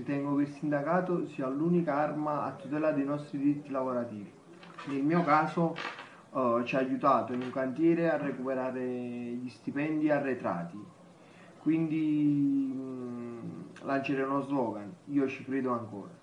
Ritengo che il sindacato sia l'unica arma a tutela dei nostri diritti lavorativi. Nel mio caso eh, ci ha aiutato in un cantiere a recuperare gli stipendi arretrati. Quindi mh, lancerei uno slogan, io ci credo ancora.